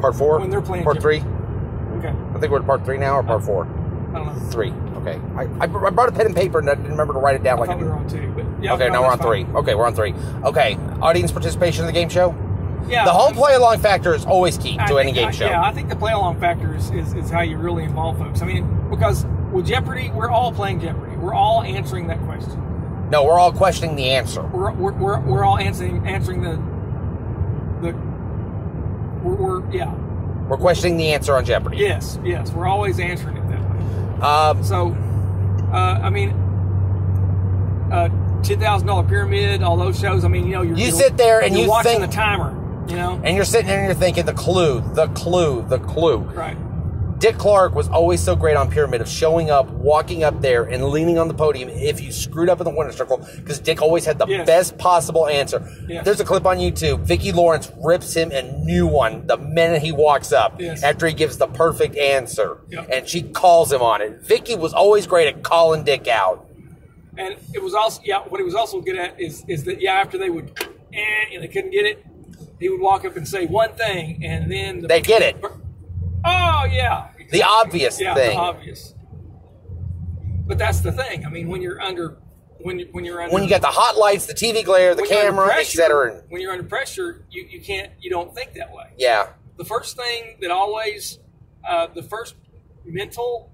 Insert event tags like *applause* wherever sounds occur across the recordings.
Part four. When they're playing Part three. Okay. I think we're in part three now, or part four. I don't know. Three. Okay. I, I, brought a pen and paper and I didn't remember to write it down. I Like we were on two, but yeah. okay, no, now we're on that's three. Okay, we're on three. Okay, audience participation in the game show. Yeah. The whole play along factor is always key I to any game I- show. Yeah, I think the play along factor is, is, is how you really involve folks. I mean, because with Jeopardy, we're all playing Jeopardy. We're all answering that question. No, we're all questioning the answer. We're, we're, we're, we're all answering answering the we're, we're yeah We're questioning the answer on Jeopardy. yes yes we're always answering it that way. Um, So, uh, I mean, uh, ten thousand dollar pyramid, all those shows. I mean, you know, you're You you're- sit there and you're you watching think- the timer. You know, and you're sitting there and you're thinking the clue, the clue, the clue. right? Dick Clark was always so great on Pyramid of showing up, walking up there, and leaning on the podium if you screwed up in the winner's circle, because Dick always had the Yes. best possible answer. Yes. There's a clip on YouTube. Vicki Lawrence rips him a new one the minute he walks up Yes. after he gives the perfect answer, Yep. and she calls him on it. Vicki was always great at calling Dick out. And it was also yeah. What he was also good at is is that yeah, after they would eh, and they couldn't get it, he would walk up and say one thing, and then the, They get it. Oh yeah, The obvious yeah, thing. the obvious. But that's the thing. I mean, when you're under when you when you're under When you got the hot lights, the TV glare, the when you're under camera, etc. When you're under pressure, you, you can't you don't think that way. Yeah. The first thing that always uh, the first mental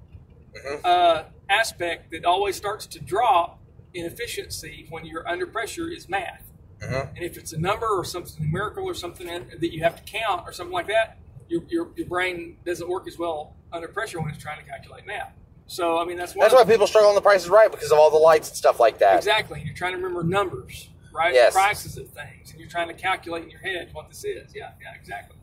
Mm-hmm. uh, aspect that always starts to drop in efficiency when you're under pressure is math. Mm-hmm. And if it's a number or something numerical or something that you have to count or something like that, your, your, your brain doesn't work as well under pressure when it's trying to calculate math. So I mean that's why That's why people struggle on the prices right because of all the lights and stuff like that. Exactly. You're trying to remember numbers, right? Yes. Prices of things, and you're trying to calculate in your head what this is. Yeah, yeah, exactly.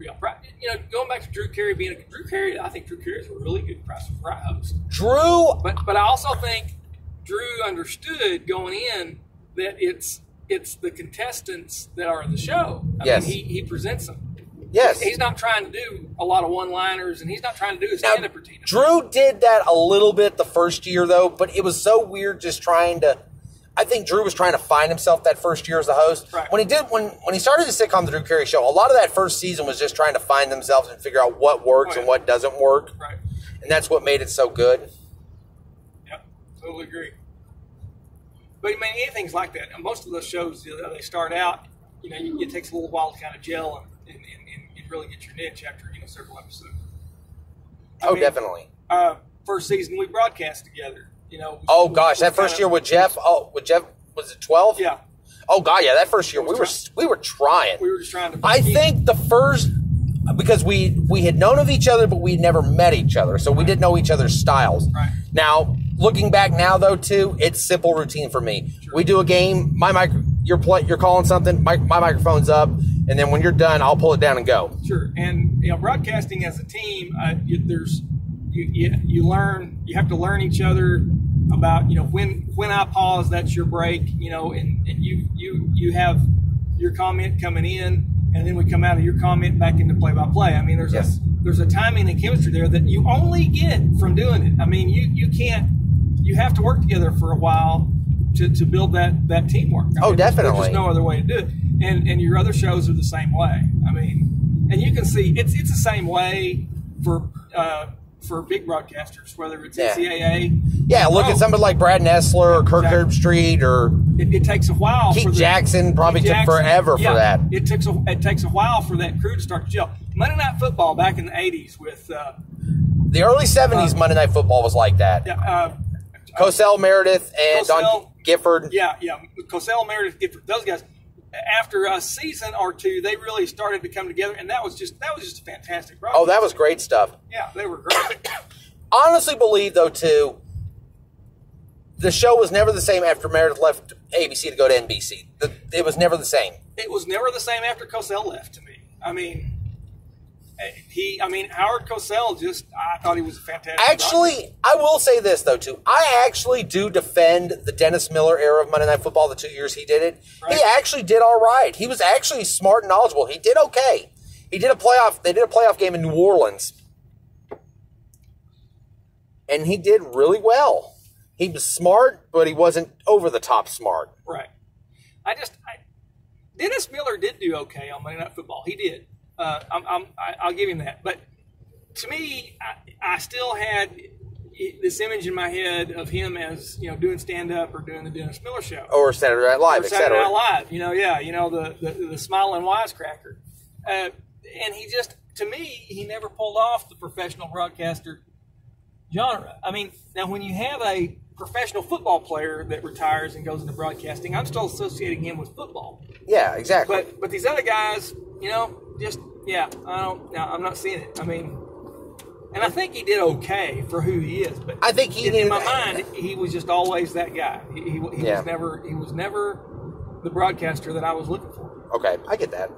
Yeah, you know, going back to Drew Carey being a Drew Carey, I think Drew Carey is a really good price host. Drew But but I also think Drew understood going in that it's it's the contestants that are the show. I Yes. mean, he he presents them. Yes. He's not trying to do a lot of one-liners, and he's not trying to do his Now, stand-up routine. Drew did that a little bit the first year though, but it was so weird just trying to. I think Drew was trying to find himself that first year as a host. Right. When he did, when when he started the sitcom, The Drew Carey Show, a lot of that first season was just trying to find themselves and figure out what works Oh, yeah. and what doesn't work, Right. and that's what made it so good. Yep, totally agree. But I mean, anything's like that. And most of those shows, you know, they start out, you know, you, it takes a little while to kind of gel and, and, and, and you really get your niche after you know several episodes. I oh, mean, definitely. Uh, first season we broadcast together. You know. Oh we- gosh, we that first year with Jeff. Oh, with Jeff was it twelve? Yeah, Oh god, yeah, that first year we were we were trying. we were just trying to. I think the first because we we had known of each other, but we never met each other, so we didn't know each other's styles. Right. Now, looking back now though, too, it's simple routine for me. We do a game. My mic, you're play, you're calling something. My, my microphone's up, and then when you're done, I'll pull it down and go. Sure, and you know, broadcasting as a team, uh, you, there's you, you you learn you have to learn each other about you know when when I pause, that's your break. You know, and, and you you you have your comment coming in, and then we come out of your comment back into play by play. I mean, there's Yes. a there's a timing and chemistry there that you only get from doing it. I mean, you you can't you have to work together for a while to, to build that that teamwork. I Oh, mean, there's- There's just no other way to do it. And and your other shows are the same way. I mean, and you can see it's it's the same way for uh, for big broadcasters, whether it's Yeah. NCAA. Yeah, look at somebody like Brad Nessler or Kirk Exactly. Herbstreit or It, it takes a while. Keith for the, Jackson probably Keith took forever for that. It takes a it takes a while for that crew to start to gel. Monday Night Football back in the '80s with uh, the early '70s. Uh, Monday Night Football was like that. yeah, uh, Cosell Meredith and Don Gifford. Yeah, yeah. Cosell, Meredith, Gifford, those guys. After a season or two, they really started to come together, and that was just that was just a fantastic. Oh, that was great stuff. yeah, they were great. *coughs* honestly believe though too the show was never the same after Meredith left ABC to go to NBC. The, it was never the same. it was never the same after Cosell left. To me, I mean, he, I mean Howard Cosell. Just I thought he was a fantastic. Actually, I will say this though too. I actually do defend the Dennis Miller era of Monday Night Football. The two years he did it, he actually did all right. He was actually smart and knowledgeable. He did okay. He did a playoff. They did a playoff game in New Orleans, and he did really well. He was smart, but he wasn't over the top smart. right. I just I, Dennis Miller did do okay on Monday Night Football. He did. Uh, I'm, I'm, I'll give him that. But to me, I, I still had this image in my head of him as you know doing stand up or doing the Dennis Miller show Or Saturday Night Live, or Saturday. Night Live. You know, yeah, you know the the, the smiling wisecracker, uh, and he just to me he never pulled off the professional broadcaster genre. I mean, now when you have a professional football player that retires and goes into broadcasting, I'm still associating him with football. Yeah, exactly. But but these other guys, you know, just yeah, I don't. I'm not seeing it. I mean. And I think he did okay for who he is, but I think he in, in my mind he was just always that guy. He, he, he Yeah. was never he was never the broadcaster that I was looking for. okay, I get that.